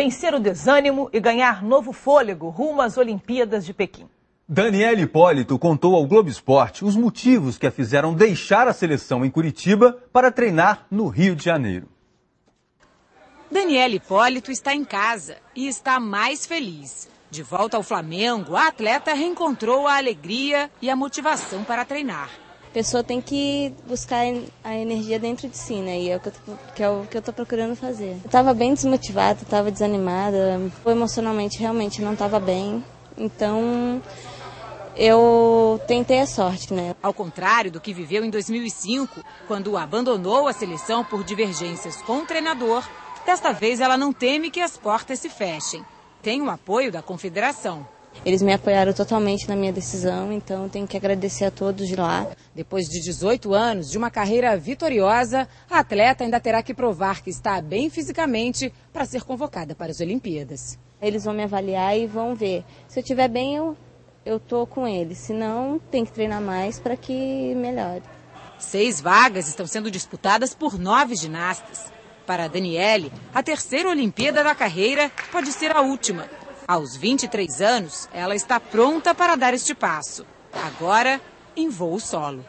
vencer o desânimo e ganhar novo fôlego rumo às Olimpíadas de Pequim. Daniela Hipólito contou ao Globo Esporte os motivos que a fizeram deixar a seleção em Curitiba para treinar no Rio de Janeiro. Daniela Hipólito está em casa e está mais feliz. De volta ao Flamengo, a atleta reencontrou a alegria e a motivação para treinar. A pessoa tem que buscar a energia dentro de si, né? E é o que eu que é o que eu tô procurando fazer. Eu estava bem desmotivada, estava desanimada, emocionalmente realmente não estava bem. Então, eu tentei a sorte, né? Ao contrário do que viveu em 2005, quando abandonou a seleção por divergências com o treinador, desta vez ela não teme que as portas se fechem. Tem o apoio da confederação. Eles me apoiaram totalmente na minha decisão, então tenho que agradecer a todos de lá. Depois de 18 anos de uma carreira vitoriosa, a atleta ainda terá que provar que está bem fisicamente para ser convocada para as Olimpíadas. Eles vão me avaliar e vão ver. Se eu estiver bem, eu eu tô com ele. Se não, tem que treinar mais para que melhore. Seis vagas estão sendo disputadas por nove ginastas. Para a Daniele, a terceira Olimpíada da carreira pode ser a última. Aos 23 anos, ela está pronta para dar este passo. Agora, em voo solo.